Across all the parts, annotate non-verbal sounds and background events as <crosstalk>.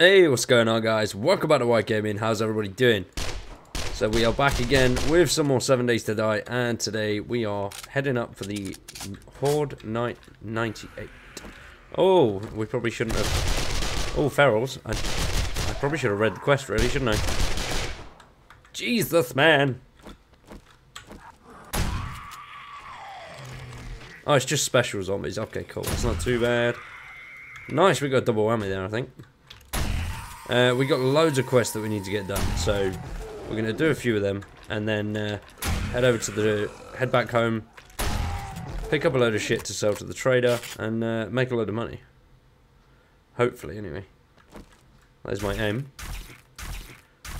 Hey, what's going on guys? Welcome back to Wired Gaming. How's everybody doing? So we are back again with some more 7 Days to Die and today we are heading up for the Horde Night 98. Oh, we probably shouldn't have... Oh, Ferals. I, I probably should have read the quest really, shouldn't I? Jesus, man! Oh, it's just special zombies. Okay, cool. It's not too bad. Nice, we got double whammy there, I think. Uh, we got loads of quests that we need to get done, so we're going to do a few of them, and then uh, head over to the, head back home, pick up a load of shit to sell to the trader, and uh, make a load of money. Hopefully, anyway. That is my aim.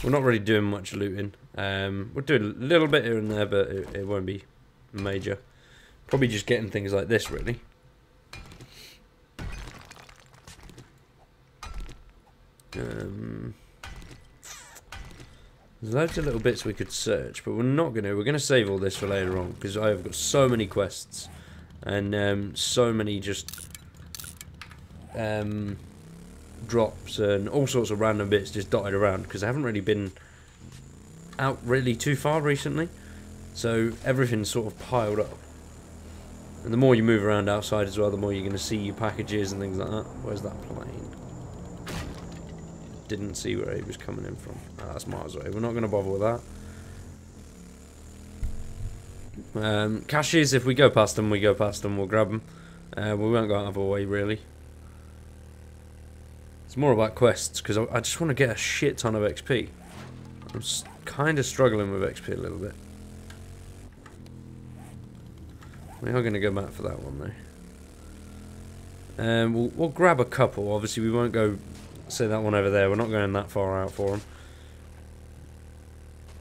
We're not really doing much looting. Um, we'll do a little bit here and there, but it, it won't be major. Probably just getting things like this, really. Um, there's loads of little bits we could search, but we're not going to. We're going to save all this for later on, because I've got so many quests, and um, so many just um, drops and all sorts of random bits just dotted around, because I haven't really been out really too far recently, so everything's sort of piled up. And the more you move around outside as well, the more you're going to see your packages and things like that. Where's that plane? Didn't see where he was coming in from. Oh, that's miles away. We're not going to bother with that. Um, caches, if we go past them, we go past them, we'll grab them. Uh, we won't go out of our way, really. It's more about quests, because I, I, just want to get a shit ton of XP. I'm kind of struggling with XP a little bit. We are going to go back for that one, though. Um, we'll, we'll grab a couple. Obviously, we won't go See that one over there. We're not going that far out for them.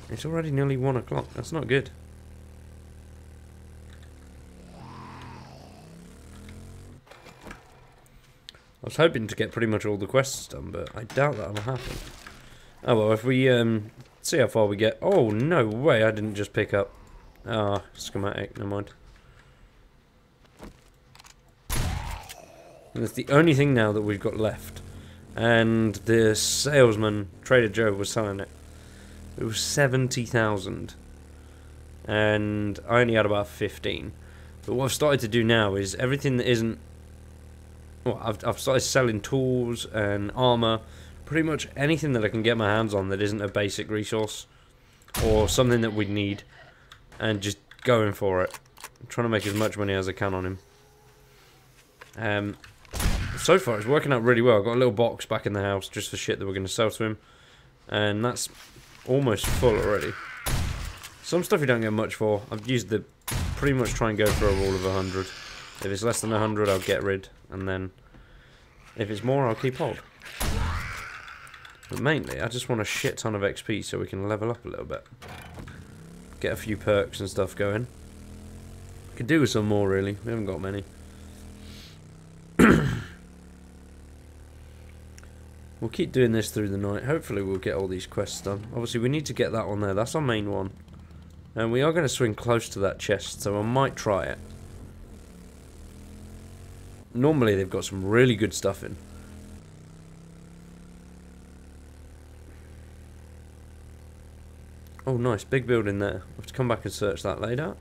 It's already nearly one o'clock. That's not good. I was hoping to get pretty much all the quests done, but I doubt that'll happen. Oh well, if we um, see how far we get. Oh, no way, I didn't just pick up. Ah, oh, schematic, never mind. And that's the only thing now that we've got left and the salesman, Trader Joe, was selling it. It was 70,000. And I only had about 15. But what I've started to do now is everything that isn't. Well, I've, I've started selling tools and armor. Pretty much anything that I can get my hands on that isn't a basic resource. Or something that we need. And just going for it. I'm trying to make as much money as I can on him. Um, so far it's working out really well. I've got a little box back in the house just for shit that we're going to sell to him. And that's almost full already. Some stuff you don't get much for. I've used the... Pretty much try and go for a rule of 100. If it's less than 100, I'll get rid. And then... If it's more, I'll keep hold. But mainly, I just want a shit ton of XP so we can level up a little bit. Get a few perks and stuff going. Could do with some more, really. We haven't got many. <clears throat> We'll keep doing this through the night. Hopefully we'll get all these quests done. Obviously we need to get that one there. That's our main one. And we are going to swing close to that chest, so I might try it. Normally they've got some really good stuff in. Oh nice, big building there. I'll have to come back and search that later.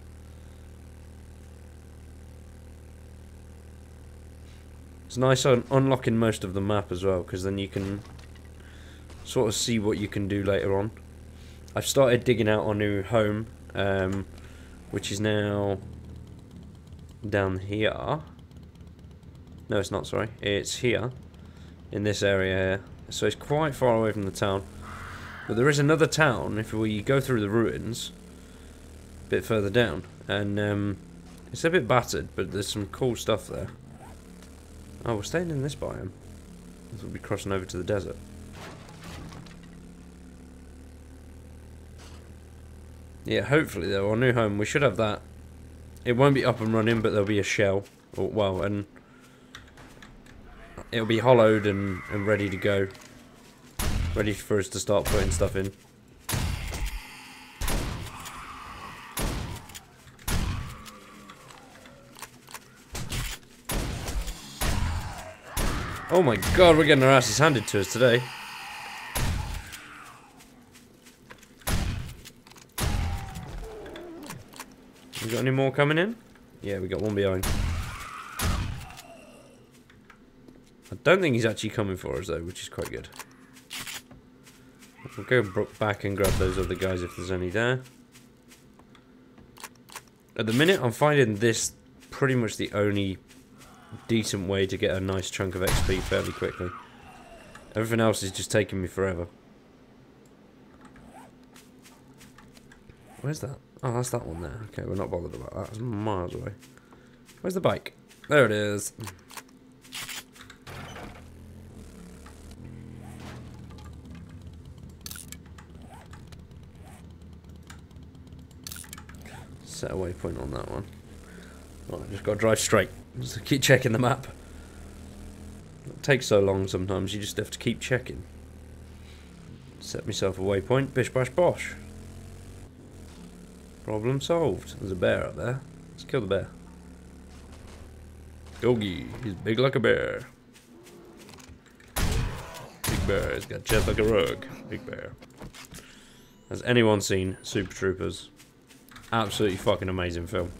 It's nice on unlocking most of the map as well, because then you can sort of see what you can do later on. I've started digging out our new home, um, which is now down here. No, it's not, sorry. It's here, in this area here. So it's quite far away from the town. But there is another town, if we go through the ruins, a bit further down. And um, it's a bit battered, but there's some cool stuff there. Oh, we're staying in this biome. We'll be crossing over to the desert. Yeah, hopefully though, our new home, we should have that. It won't be up and running, but there'll be a shell. Well, and it'll be hollowed and, and ready to go. Ready for us to start putting stuff in. Oh my god, we're getting our asses handed to us today. We got any more coming in? Yeah, we got one behind. I don't think he's actually coming for us though, which is quite good. We'll go back and grab those other guys if there's any there. At the minute, I'm finding this pretty much the only decent way to get a nice chunk of XP fairly quickly. Everything else is just taking me forever. Where's that? Oh, that's that one there. Okay, we're not bothered about that. It's miles away. Where's the bike? There it is. Set a waypoint on that one. Right, just got to drive straight. Just keep checking the map. It takes so long sometimes, you just have to keep checking. Set myself a waypoint. Bish bash bosh. Problem solved. There's a bear up there. Let's kill the bear. Yogi, he's big like a bear. Big bear, he's got chest like a rug. Big bear. Has anyone seen Super Troopers? Absolutely fucking amazing film.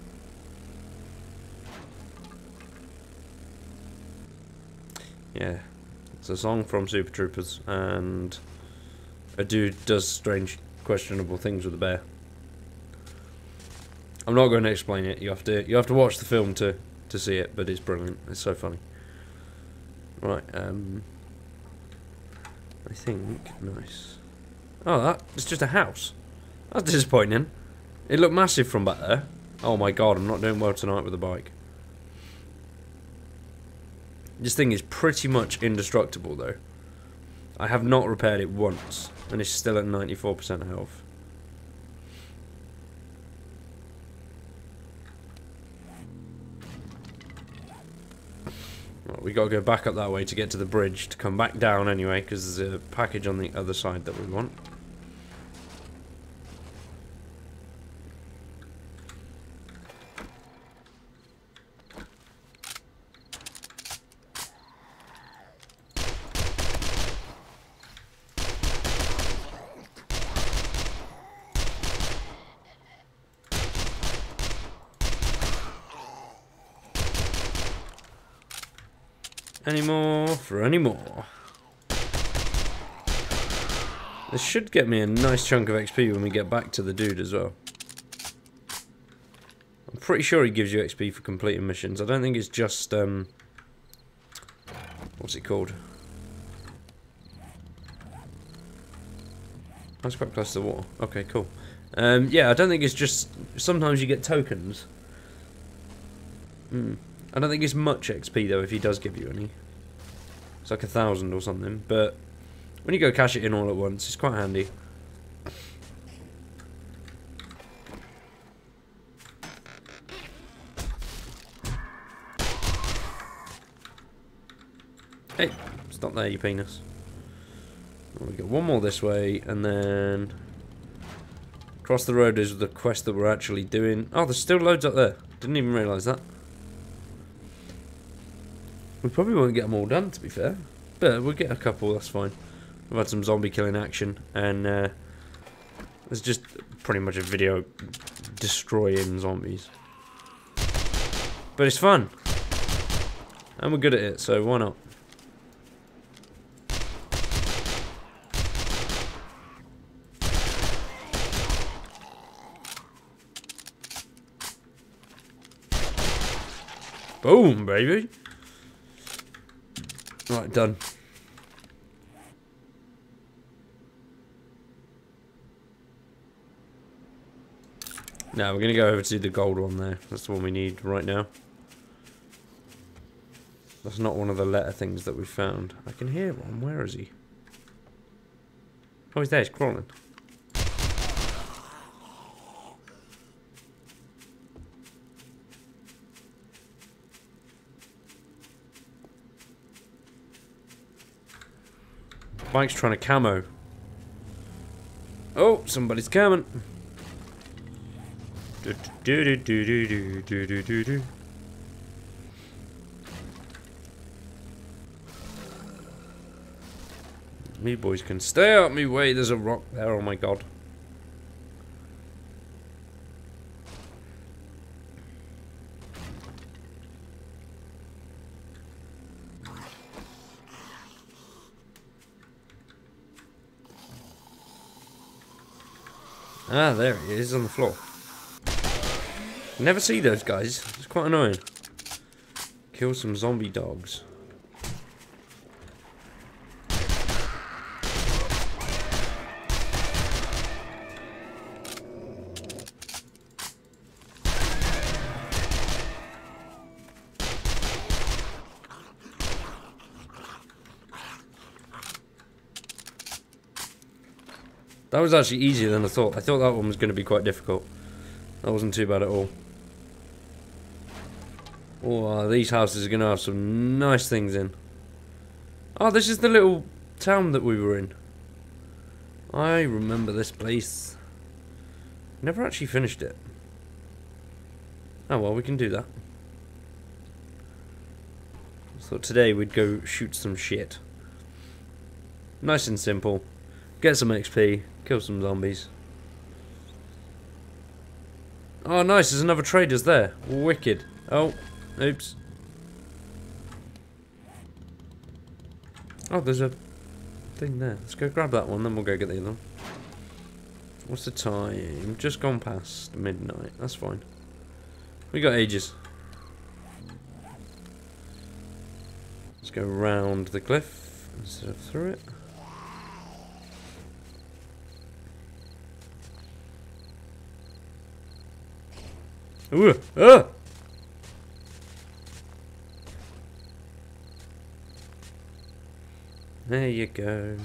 Yeah. It's a song from Super Troopers and a dude does strange, questionable things with a bear. I'm not going to explain it. You have to you have to watch the film to to see it, but it's brilliant. It's so funny. Right, um I think nice. Oh, that it's just a house. That's disappointing. It looked massive from back there. Oh my god, I'm not doing well tonight with the bike. This thing is pretty much indestructible though. I have not repaired it once, and it's still at 94% health. Well, we gotta go back up that way to get to the bridge to come back down anyway, because there's a package on the other side that we want. Any more This should get me a nice chunk of XP when we get back to the dude as well. I'm pretty sure he gives you XP for completing missions. I don't think it's just, um... What's it called? That's quite close to the water. Okay, cool. Um, yeah, I don't think it's just... Sometimes you get tokens. Hmm. I don't think it's much XP though if he does give you any. It's like a thousand or something, but when you go cash it in all at once, it's quite handy. Hey, stop there, you penis. We got one more this way, and then across the road is the quest that we're actually doing. Oh, there's still loads up there. Didn't even realise that. We probably won't get them all done, to be fair. But we'll get a couple, that's fine. We've had some zombie killing action, and uh, it's just pretty much a video destroying zombies. But it's fun. And we're good at it, so why not? Boom, baby. Right, done. Now we're going to go over to the gold one there. That's the one we need right now. That's not one of the letter things that we found. I can hear one. Where is he? Oh, he's there. He's crawling. Bike's trying to camo. Oh, somebody's coming. Do, do, do, me boys can stay out me way. There's a rock there. Oh my god. Ah, there he is on the floor. Never see those guys. It's quite annoying. Kill some zombie dogs. That was actually easier than I thought. I thought that one was going to be quite difficult. That wasn't too bad at all. Oh, these houses are going to have some nice things in. Oh, this is the little town that we were in. I remember this place. Never actually finished it. Oh well, we can do that. So today we'd go shoot some shit. Nice and simple. Get some XP, kill some zombies. Oh nice, there's another trader's there. Wicked. Oh, oops. Oh, there's a thing there. Let's go grab that one, then we'll go get the other one. What's the time? Just gone past midnight. That's fine. We got ages. Let's go round the cliff instead of through it. Ooh, ah! There you go.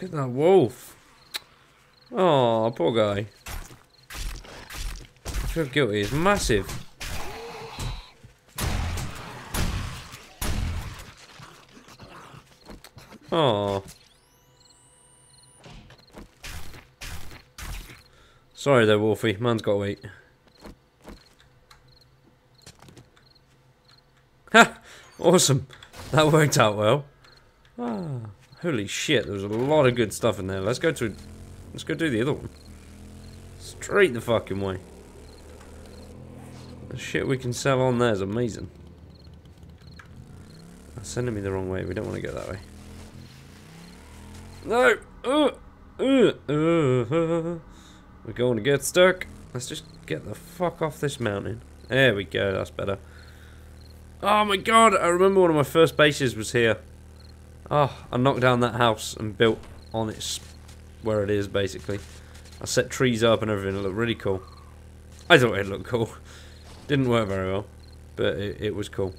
Look at that wolf. Oh, poor guy. I feel guilty. It's massive. Oh. Sorry there, Wolfie. Man's got to wait. Ha! Awesome. That worked out well. Holy shit, there's a lot of good stuff in there. Let's go to... Let's go do the other one. Straight the fucking way. The shit we can sell on there is amazing. That's sending me the wrong way. We don't want to go that way. No! Uh, uh, uh, We're going to get stuck. Let's just get the fuck off this mountain. There we go, that's better. Oh my god, I remember one of my first bases was here. Oh, I knocked down that house and built on its where it is basically. I set trees up and everything. It looked really cool. I thought it looked cool. <laughs> Didn't work very well, but it, it was cool.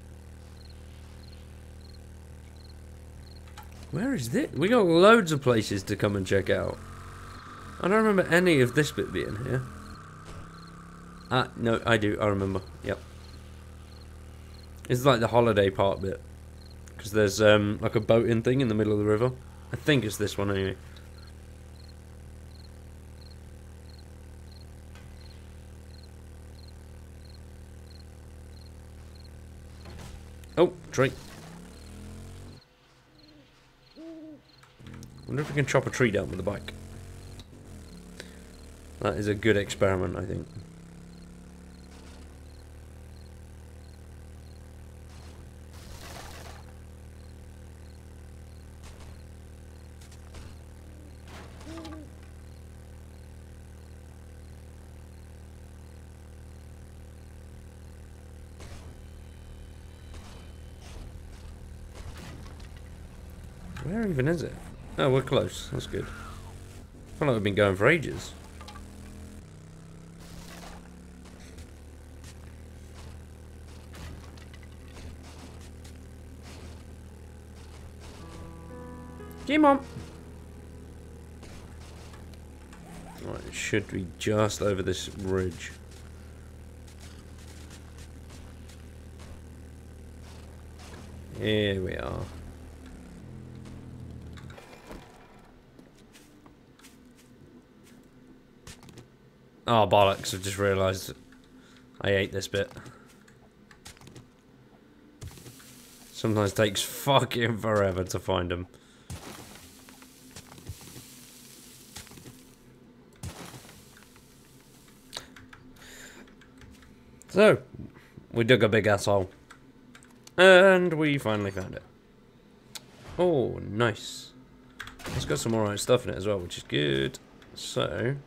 Where is this? We got loads of places to come and check out. I don't remember any of this bit being here. Ah, no, I do. I remember. Yep. It's like the holiday part bit. Because there's um, like a boating thing in the middle of the river. I think it's this one anyway. Oh, tree. wonder if we can chop a tree down with a bike. That is a good experiment, I think. even is it? Oh, we're close. That's good. I feel like we've been going for ages. Come on! Right, it should be just over this ridge. Here we are. Oh, bollocks, I've just realised I ate this bit. Sometimes takes fucking forever to find them. So, we dug a big asshole. And we finally found it. Oh, nice. It's got some alright stuff in it as well, which is good. So,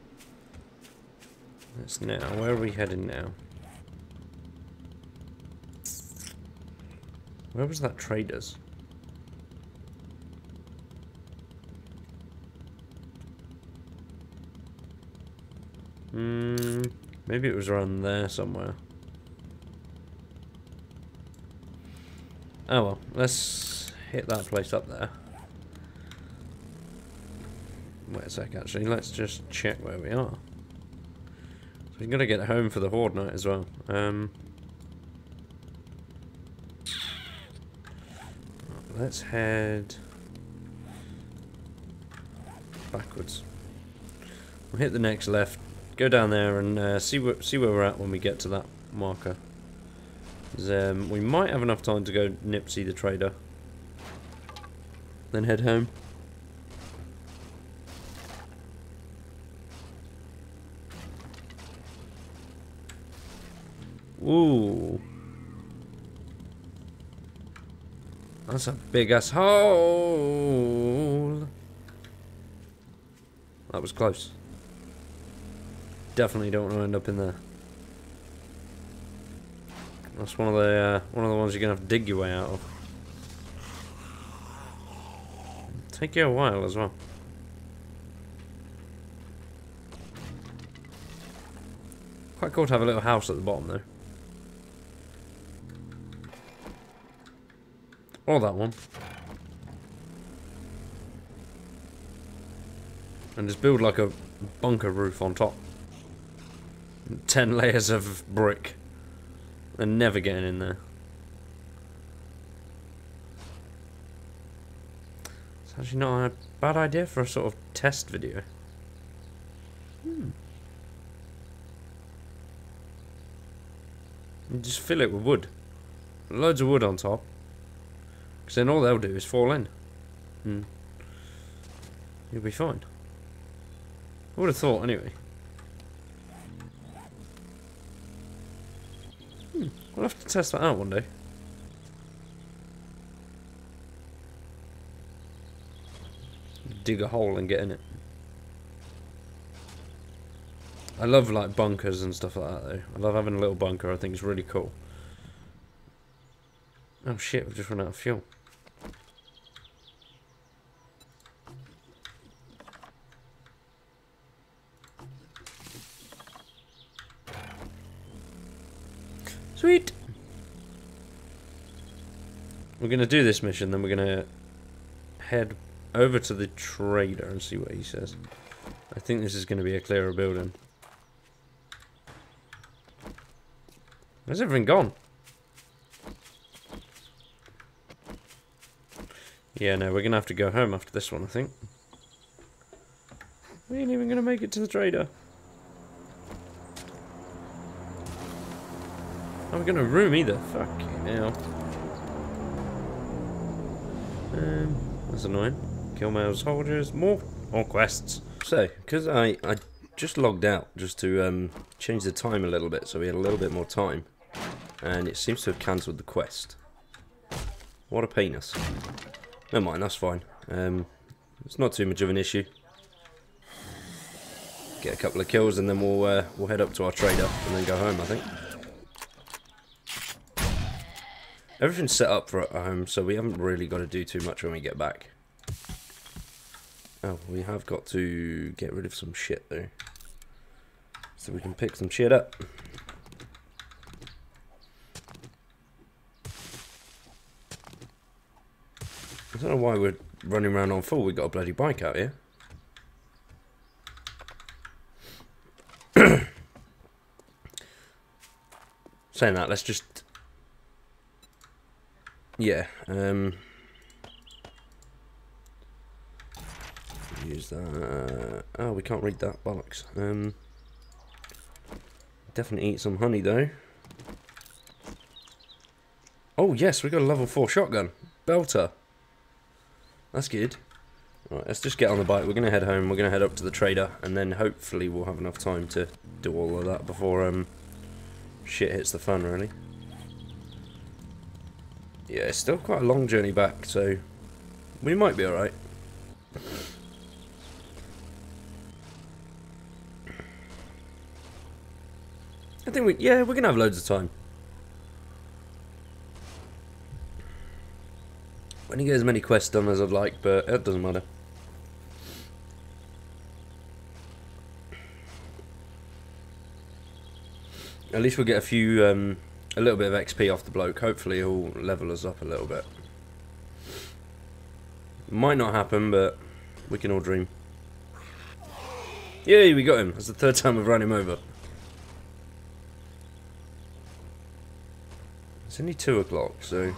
let's now, where are we heading now? Where was that traders? Hmm, maybe it was around there somewhere. Oh well, let's hit that place up there. Wait a sec, actually, let's just check where we are. So we're gonna get home for the Horde night as well. Um, let's head backwards. We'll hit the next left, go down there and uh, see, where, see where we're at when we get to that marker. Um, we might have enough time to go Nipsey the trader. Then head home. Ooh. That's a big ass hole. That was close. Definitely don't want to end up in there. That's one of the uh, one of the ones you're gonna have to dig your way out of. Take you a while as well. Quite cool to have a little house at the bottom though. Or that one. And just build like a bunker roof on top. Ten <laughs> layers of brick. And never getting in there. It's actually not a bad idea for a sort of test video. Hmm. You just fill it with wood. Loads of wood on top. Because then all they'll do is fall in. Hmm. You'll be fine. I would have thought anyway. Hmm. We'll have to test that out one day. Dig a hole and get in it. I love like bunkers and stuff like that though. I love having a little bunker, I think it's really cool. Oh shit, we've just run out of fuel. Sweet! We're going to do this mission, then we're going to head over to the trader and see what he says. I think this is going to be a clearer building. Where's everything gone? Yeah, no, we're going to have to go home after this one, I think. We ain't even going to make it to the trader. We going to room either? Fuck you now. Um, that's annoying. Kill male soldiers. More, more quests. So, because I, I just logged out just to um, change the time a little bit so we had a little bit more time. And it seems to have cancelled the quest. What a penis. Never mind, that's fine. Um, it's not too much of an issue. Get a couple of kills and then we'll uh, we'll head up to our trader and then go home, I think. Everything's set up for at home, so we haven't really got to do too much when we get back. Oh, we have got to get rid of some shit though. So we can pick some shit up. I don't know why we're running around on full. We've got a bloody bike out here. <coughs> Saying that, let's just yeah, um, use that. Oh, we can't read that bollocks. Um, definitely eat some honey though. Oh yes, we got a level four shotgun, belter. That's good. Right, let's just get on the bike. We're gonna head home. We're gonna head up to the trader, and then hopefully we'll have enough time to do all of that before um shit hits the fan. Really. Yeah, it's still quite a long journey back, so we might be alright. I think we, yeah, we're gonna have loads of time. I didn't get as many quests done as I'd like, but it doesn't matter. At least we'll get a few, um, a little bit of XP off the bloke. Hopefully he'll level us up a little bit. Might not happen, but we can all dream. Yay, we got him. That's the third time we've run him over. It's only two o'clock, so...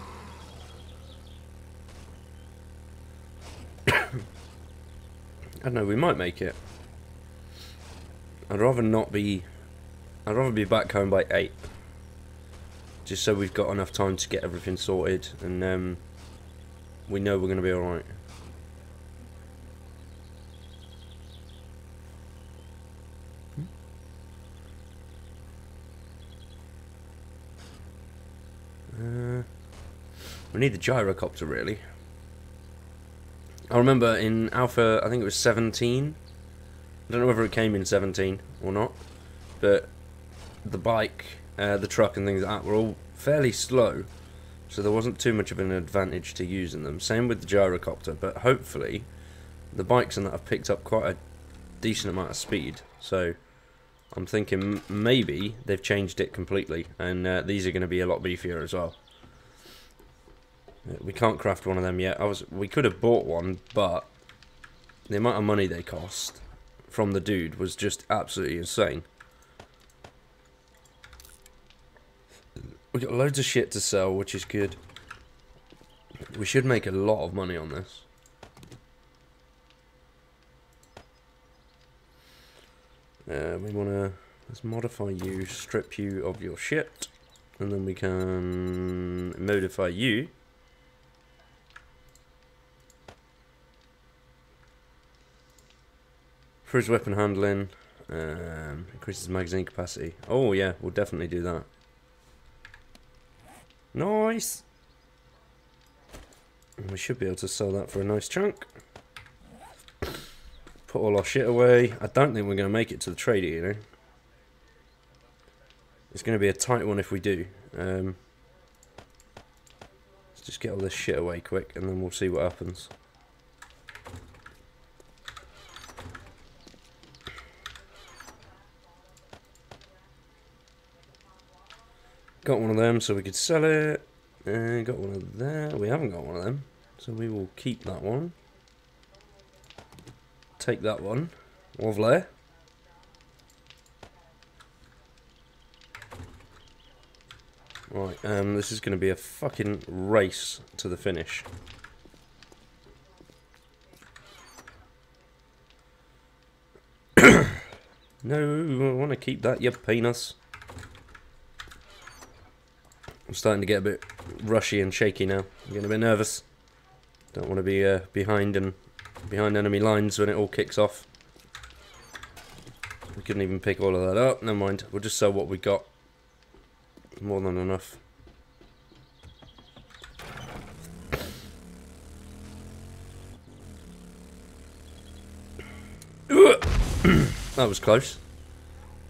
<coughs> I don't know, we might make it. I'd rather not be... I'd rather be back home by 8. Just so we've got enough time to get everything sorted and um, we know we're going to be alright. Uh, we need the gyrocopter really. I remember in Alpha, I think it was 17. I don't know whether it came in 17 or not, but the bike, uh, the truck, and things like that were all fairly slow, so there wasn't too much of an advantage to using them. Same with the gyrocopter, but hopefully the bikes and that have picked up quite a decent amount of speed. So I'm thinking maybe they've changed it completely, and uh, these are going to be a lot beefier as well. We can't craft one of them yet. I was we could have bought one, but the amount of money they cost from the dude was just absolutely insane. We got loads of shit to sell, which is good. We should make a lot of money on this. Uh, we want to let's modify you, strip you of your shit, and then we can modify you. For his weapon handling, um, increases magazine capacity. Oh yeah, we'll definitely do that. Nice! We should be able to sell that for a nice chunk. Put all our shit away. I don't think we're going to make it to the trader, you know. It's going to be a tight one if we do. Um, let's just get all this shit away quick and then we'll see what happens. Got one of them so we could sell it. Uh, got one of there. We haven't got one of them. So we will keep that one. Take that one. Lovely. Right, um, this is going to be a fucking race to the finish. <coughs> no, I want to keep that, you penis. I'm starting to get a bit rushy and shaky now. I'm getting a bit nervous. Don't want to be uh, behind and behind enemy lines when it all kicks off. We couldn't even pick all of that up. Never mind. We'll just sell what we got. More than enough. <clears throat> that was close.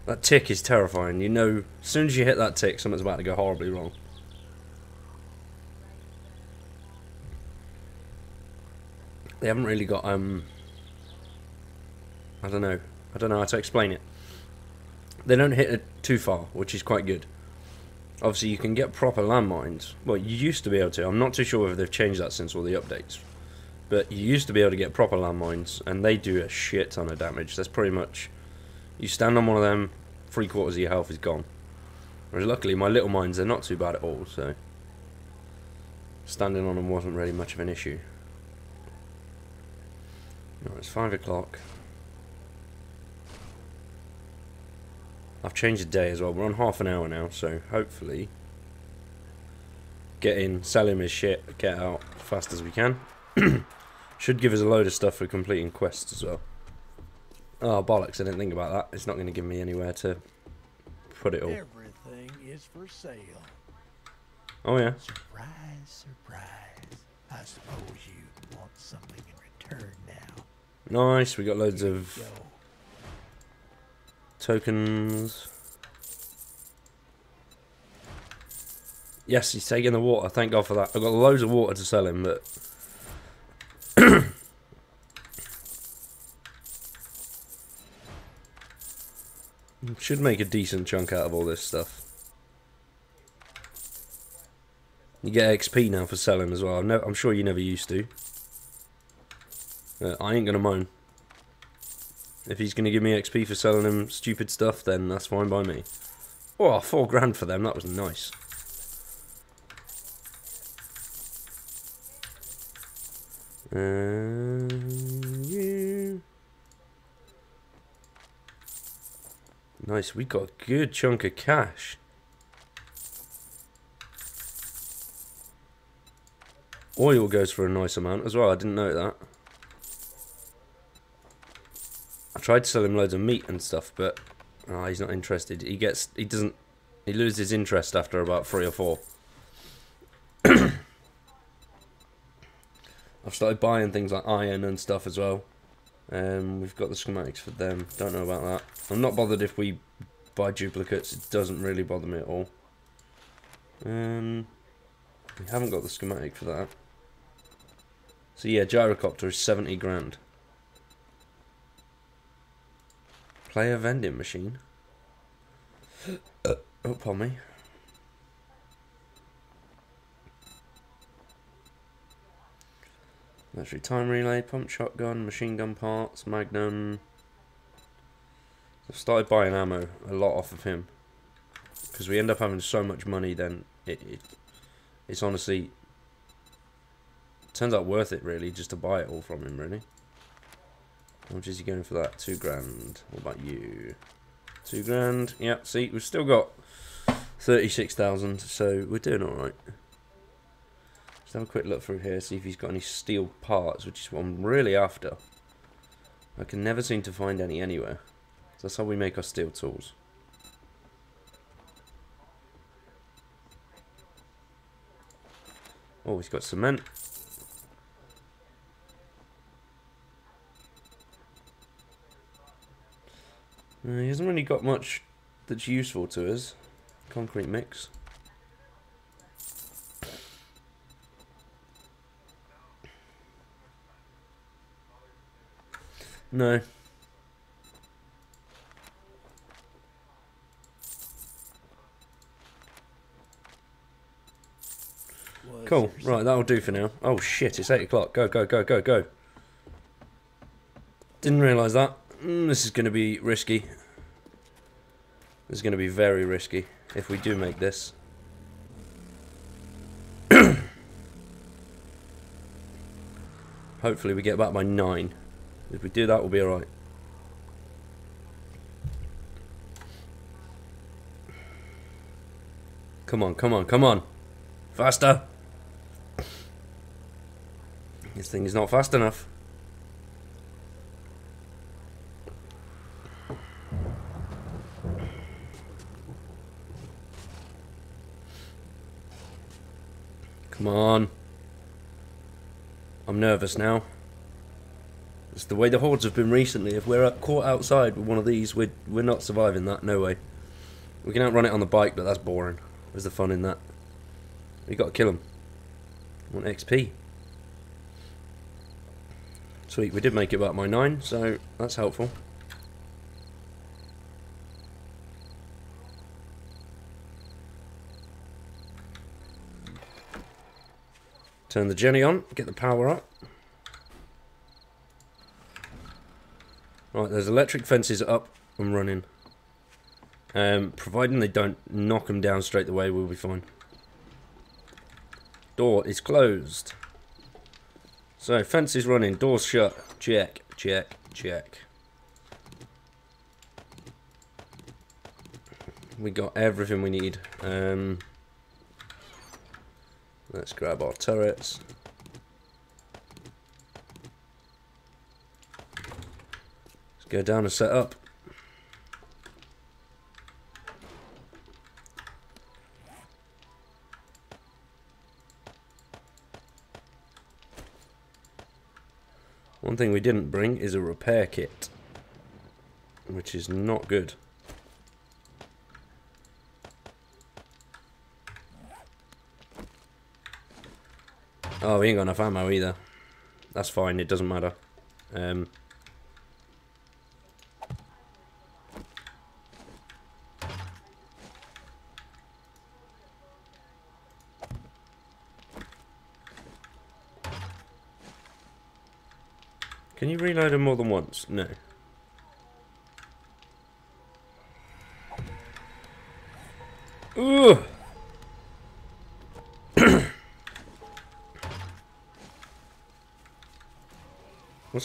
That tick is terrifying. You know, as soon as you hit that tick, something's about to go horribly wrong. They haven't really got, um... I don't know. I don't know how to explain it. They don't hit it too far, which is quite good. Obviously, you can get proper landmines. Well, you used to be able to. I'm not too sure if they've changed that since all the updates. But you used to be able to get proper landmines, and they do a shit ton of damage. That's pretty much... You stand on one of them, three quarters of your health is gone. Whereas luckily, my little mines, they're not too bad at all, so... Standing on them wasn't really much of an issue. No, it's five o'clock. I've changed the day as well. We're on half an hour now, so hopefully get in, sell him his shit, get out fast as we can. <clears throat> Should give us a load of stuff for completing quests as well. Oh bollocks! I didn't think about that. It's not going to give me anywhere to put it all. Everything is for sale. Oh yeah. Surprise, surprise. I suppose you want something in return now. Nice. We got loads of tokens. Yes, he's taking the water. Thank God for that. I've got loads of water to sell him, but <coughs> should make a decent chunk out of all this stuff. You get XP now for selling as well. I'm, no, I'm sure you never used to. Uh, I ain't gonna moan. If he's gonna give me XP for selling him stupid stuff, then that's fine by me. Oh, four grand for them. That was nice. Um, you. Nice. We got a good chunk of cash. Oil goes for a nice amount as well. I didn't know that. I tried to sell him loads of meat and stuff, but oh, he's not interested. He gets, he doesn't, he loses interest after about three or four. <coughs> I've started buying things like iron and stuff as well. Um, we've got the schematics for them. Don't know about that. I'm not bothered if we buy duplicates. It doesn't really bother me at all. Um, we haven't got the schematic for that. So yeah, gyrocopter is 70 grand. Player vending machine. Oh, pardon me. Military time relay, pump shotgun, machine gun parts, magnum. I've started buying ammo a lot off of him because we end up having so much money. Then it, it it's honestly turns out worth it really just to buy it all from him really. How much is he going for that? Two grand. What about you? Two grand. Yeah. See, we've still got thirty-six thousand, so we're doing all right. Let's have a quick look through here, see if he's got any steel parts, which is what I'm really after. I can never seem to find any anywhere. So that's how we make our steel tools. Oh, he's got cement. Uh, he hasn't really got much that's useful to us. Concrete mix. No. Cool. Right, that'll do for now. Oh shit, it's 8 o'clock. Go, go, go, go, go. Didn't realise that. Mm, this is going to be risky. This is going to be very risky if we do make this. <coughs> Hopefully we get back by 9. If we do that, we'll be alright. Come on, come on, come on. Faster. This thing is not fast enough. Come on. I'm nervous now. It's the way the hordes have been recently. If we're caught outside with one of these, we're, we're not surviving that. No way. We can outrun it on the bike, but that's boring. Where's the fun in that? We got to kill them. Want XP. Sweet, we did make it back my 9, so that's helpful. Turn the Jenny on, get the power up. Right, there's electric fences up and running. Um, providing they don't knock them down straight away, we'll be fine. Door is closed. So, fence is running, door's shut. Check, check, check. We got everything we need. Um, let's grab our turrets. Let's go down and set up. One thing we didn't bring is a repair kit, which is not good. Oh, we ain't got enough ammo either. That's fine, it doesn't matter. Um, Can you reload them more than once? No.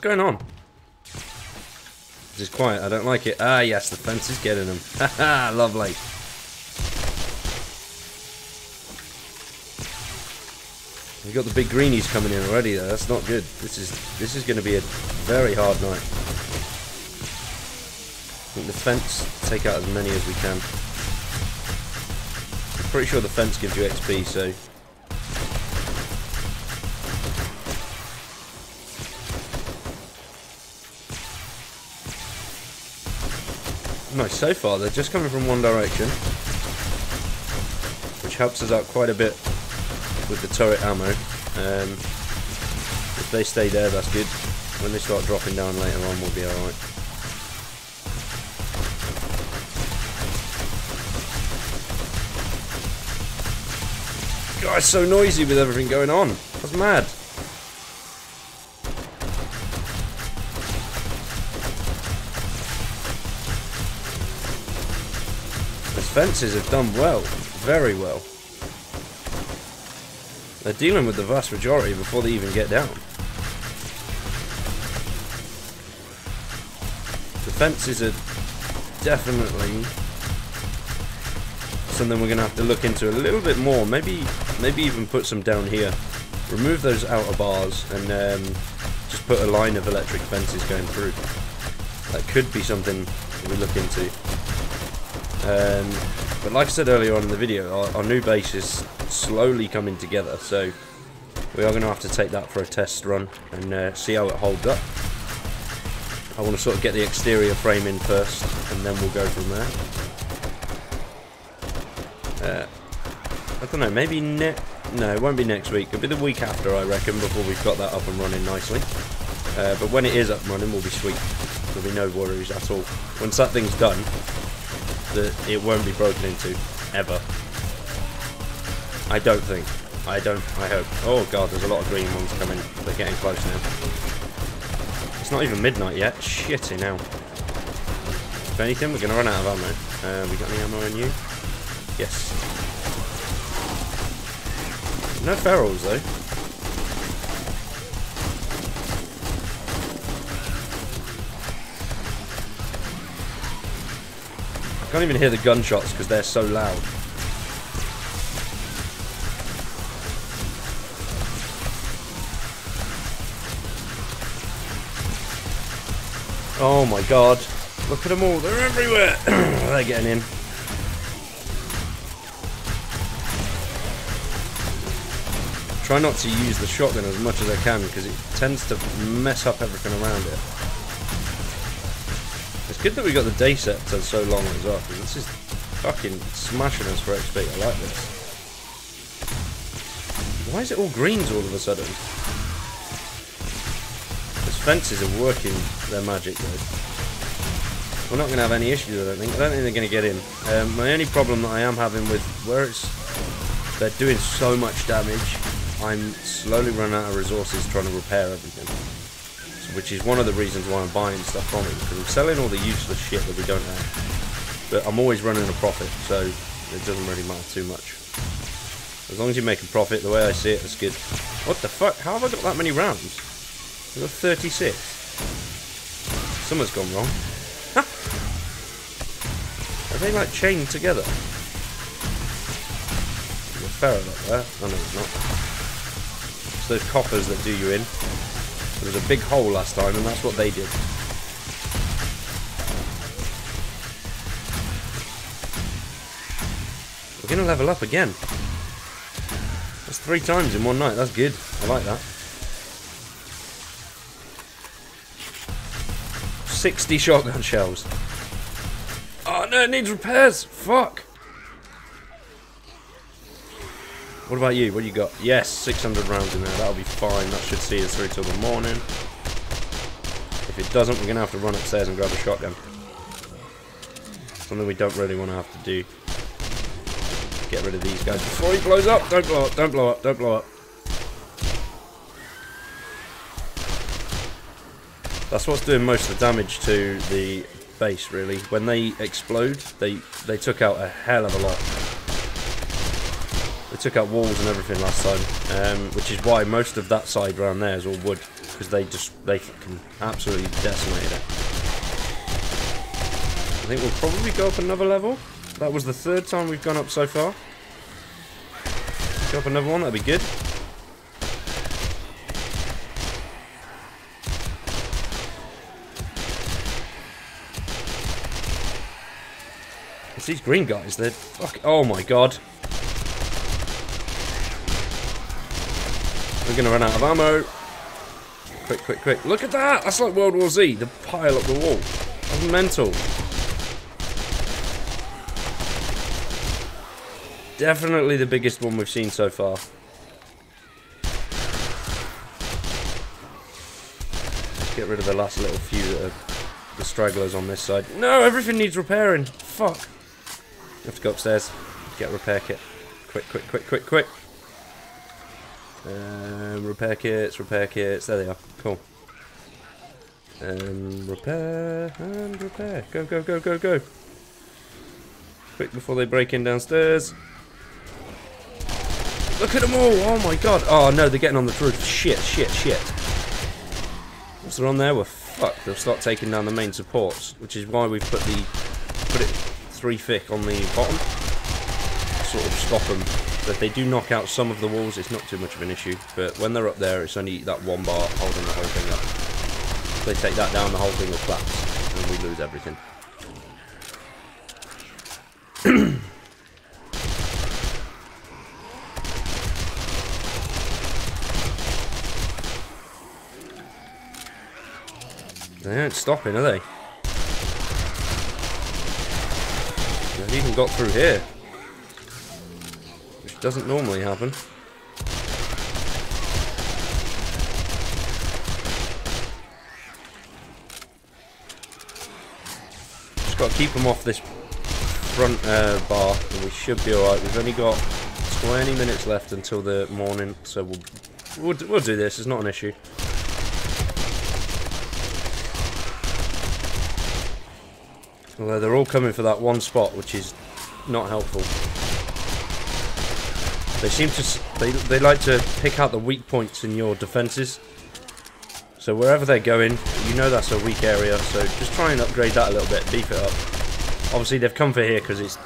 What's going on? This is quiet. I don't like it. Ah, yes, the fence is getting them. Haha, <laughs> lovely. We got the big greenies coming in already. Though. That's not good. This is this is going to be a very hard night. I think the fence take out as many as we can. I'm pretty sure the fence gives you XP, so Nice, so far they're just coming from one direction, which helps us out quite a bit with the turret ammo. Um, if they stay there, that's good. When they start dropping down later on, we'll be alright. God, it's so noisy with everything going on. That's mad. Fences have done well, very well. They're dealing with the vast majority before they even get down. The fences are definitely something we're going to have to look into a little bit more. Maybe, maybe even put some down here. Remove those outer bars and um, just put a line of electric fences going through. That could be something we look into. Um, but like I said earlier on in the video, our, our, new base is slowly coming together, so we are going to have to take that for a test run and uh, see how it holds up. I want to sort of get the exterior frame in first, and then we'll go from there. Uh, I don't know, maybe ne no, it won't be next week. It'll be the week after, I reckon, before we've got that up and running nicely. Uh, but when it is up and running, we'll be sweet. There'll be no worries at all. Once that thing's done, that it won't be broken into, ever. I don't think. I don't, I hope. Oh god, there's a lot of green ones coming. They're getting close now. It's not even midnight yet. Shitty now. If anything, we're going to run out of ammo. Uh, we got any ammo on you? Yes. No ferals though. I can't even hear the gunshots because they're so loud. Oh my god. Look at them all. They're everywhere. <clears throat> they're getting in. Try not to use the shotgun as much as I can because it tends to mess up everything around it. Good that we got the day set so long as well, because this is fucking smashing us for XP. I like this. Why is it all greens all of a sudden? These fences are working their magic though. We're not going to have any issues, I don't think. I don't think they're going to get in. Um, my only problem that I am having with where it's... They're doing so much damage, I'm slowly running out of resources trying to repair everything which is one of the reasons why I'm buying stuff from him, because I'm selling all the useless shit that we don't have. But I'm always running a profit, so it doesn't really matter too much. As long as you make a profit, the way I see it, that's good. What the fuck? How have I got that many rounds? I've got 36. Something's gone wrong. Are they like chained together? There's a ferret up there. Oh no, it's not. It's those coppers that do you in. There was a big hole last time and that's what they did. We're gonna level up again. That's three times in one night. That's good. I like that. 60 shotgun shells. Oh no, it needs repairs. Fuck. What about you? What you got? Yes, 600 rounds in there. That'll be fine. That should see us through till the morning. If it doesn't, we're going to have to run upstairs and grab a shotgun. Something we don't really want to have to do. Get rid of these guys before he blows up. Don't blow up. Don't blow up. Don't blow up. That's what's doing most of the damage to the base, really. When they explode, they they took out a hell of a lot. Took out walls and everything last time, um, which is why most of that side around there is all wood, because they just they can absolutely decimate it. I think we'll probably go up another level. That was the third time we've gone up so far. Go up another one, that'd be good. It's these green guys, they're fuck. Oh my god. We're gonna run out of ammo. Quick, quick, quick. Look at that! That's like World War Z, the pile up the wall. That's mental. Definitely the biggest one we've seen so far. Get rid of the last little few that are the stragglers on this side. No, everything needs repairing. Fuck. You have to go upstairs. Get a repair kit. Quick, quick, quick, quick, quick. Um, repair kits, repair kits. There they are. Cool. Um, repair and repair. Go, go, go, go, go. Quick before they break in downstairs. Look at them all! Oh my god! Oh no, they're getting on the roof. Shit, shit, shit. Once they're on there, we're fucked. They'll start taking down the main supports, which is why we've put the put it three thick on the bottom. Sort of stop them. But they do knock out some of the walls, it's not too much of an issue. But when they're up there, it's only that one bar holding the whole thing up. If they take that down, the whole thing will collapse, and we lose everything. <clears throat> They aren't stopping, are they? They've even got through here. Doesn't normally happen. Just got to keep them off this front uh, bar and we should be alright. We've only got 20 minutes left until the morning, so we'll, we'll, we'll do this. It's not an issue. Although they're all coming for that one spot, which is not helpful. They seem to, they, they like to pick out the weak points in your defences. So wherever they're going, you know that's a weak area, so just try and upgrade that a little bit, beef it up. Obviously they've come for here because it's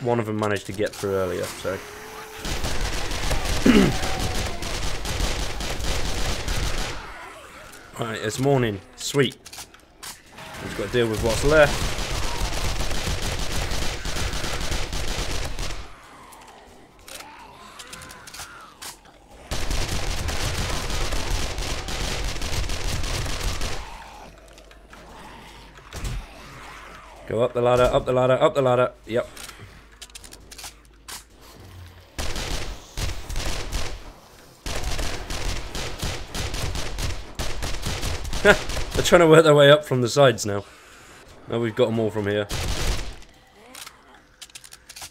one of them managed to get through earlier, so... <coughs> right, it's morning. Sweet. We've got to deal with what's left. Go up the ladder, up the ladder, up the ladder. Yep. They're trying to work their way up from the sides now. Now we've got them all from here.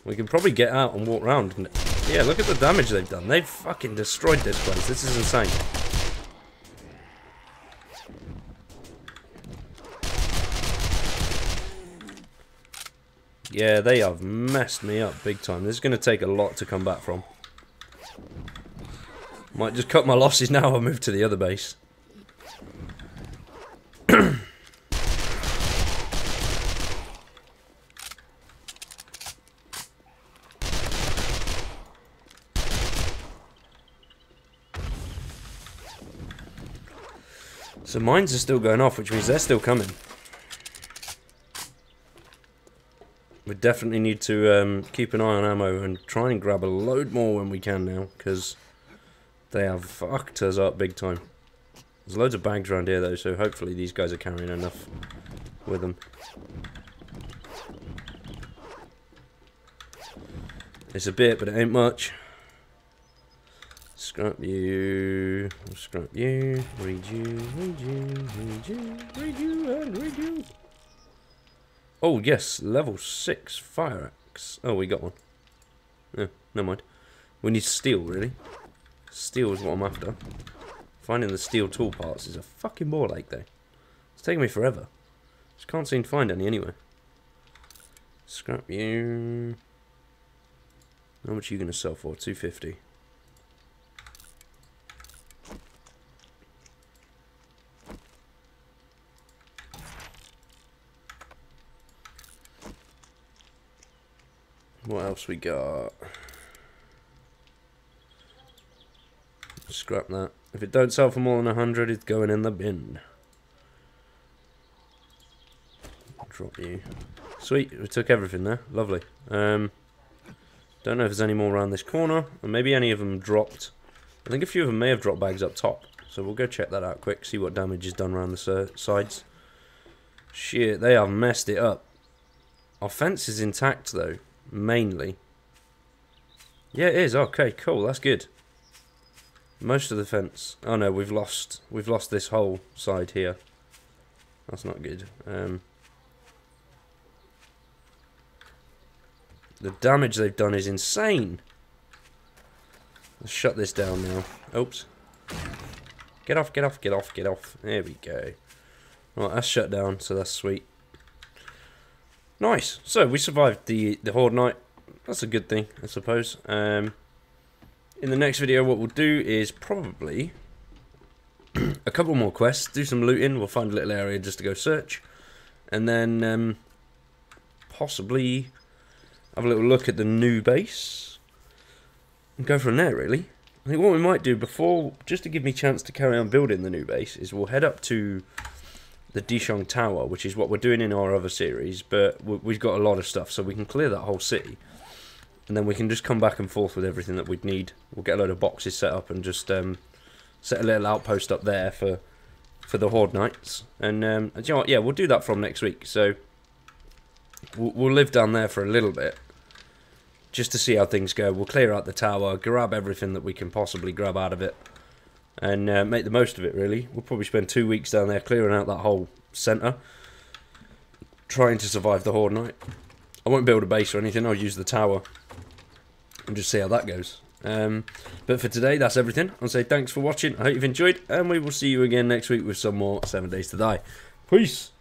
We can probably get out and walk around. Yeah, look at the damage they've done. They've fucking destroyed this place. This is insane. Yeah, they have messed me up big time. This is going to take a lot to come back from. Might just cut my losses now and move to the other base. So mines are still going off, which means they're still coming. We definitely need to um, keep an eye on ammo and try and grab a load more when we can now, because they have fucked us up big time. There's loads of bags around here though, so hopefully these guys are carrying enough with them. It's a bit, but it ain't much. Scrap you, scrap you, read you, read you, read you, read you, and read you. Oh, yes, level 6 fire axe. Oh, we got one. No, never mind. We need steel, really. Steel is what I'm after. Finding the steel tool parts is a fucking ball like though. It's taking me forever. Just can't seem to find any anywhere. Scrap you. How much are you going to sell for? 250. What else we got? Scrap that. If it don't sell for more than a hundred, it's going in the bin. Drop you. Sweet, we took everything there. Lovely. Um, don't know if there's any more around this corner, or maybe any of them dropped. I think a few of them may have dropped bags up top, so we'll go check that out quick, see what damage is done around the sides. Shit, they have messed it up. Our fence is intact though, mainly. Yeah, it is. Okay, cool. That's good. Most of the fence. Oh no, we've lost. We've lost this whole side here. That's not good. Um, the damage they've done is insane. Let's shut this down now. Oops. Get off, get off, get off, get off. There we go. Right, that's shut down, so that's sweet. Nice. So, we survived the, the Horde Night. That's a good thing, I suppose. Um, in the next video, what we'll do is probably <clears throat> a couple more quests, do some looting, we'll find a little area just to go search, and then um, possibly have a little look at the new base, and go from there, really. I think what we might do before, just to give me a chance to carry on building the new base, is we'll head up to the Dishong Tower, which is what we're doing in our other series, but we've got a lot of stuff, so we can clear that whole city and then we can just come back and forth with everything that we'd need. We'll get a load of boxes set up and just um, set a little outpost up there for for the Horde Nights. And, um, you know what? Yeah, we'll do that from next week. So we'll, we'll live down there for a little bit just to see how things go. We'll clear out the tower, grab everything that we can possibly grab out of it, and uh, make the most of it, really. We'll probably spend two weeks down there clearing out that whole centre, trying to survive the Horde Night. I won't build a base or anything, I'll use the tower and just see how that goes. Um, but for today, that's everything. I'll say thanks for watching. I hope you've enjoyed, and we will see you again next week with some more 7 Days to Die. Peace!